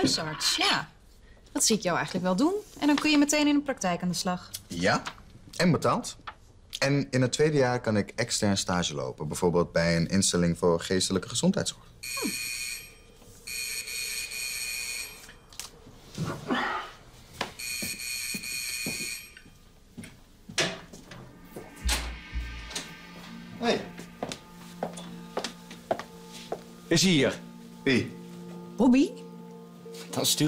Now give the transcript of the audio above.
huisarts, ja. Dat zie ik jou eigenlijk wel doen. En dan kun je meteen in de praktijk aan de slag. Ja, en betaald. En in het tweede jaar kan ik extern stage lopen. Bijvoorbeeld bij een instelling voor geestelijke gezondheidszorg. Hey. Is hier. Wie? Bobby? Dan stuur